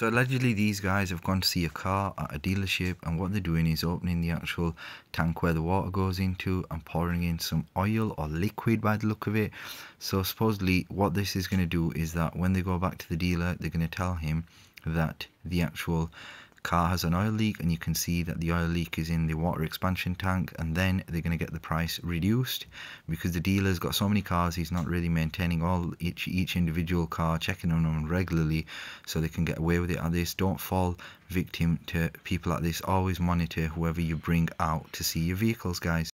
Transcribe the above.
So allegedly these guys have gone to see a car at a dealership and what they're doing is opening the actual tank where the water goes into and pouring in some oil or liquid by the look of it. So supposedly what this is going to do is that when they go back to the dealer they're going to tell him that the actual car has an oil leak and you can see that the oil leak is in the water expansion tank and then they're going to get the price reduced because the dealer's got so many cars he's not really maintaining all each each individual car checking on them regularly so they can get away with it at this. Don't fall victim to people like this. Always monitor whoever you bring out to see your vehicles guys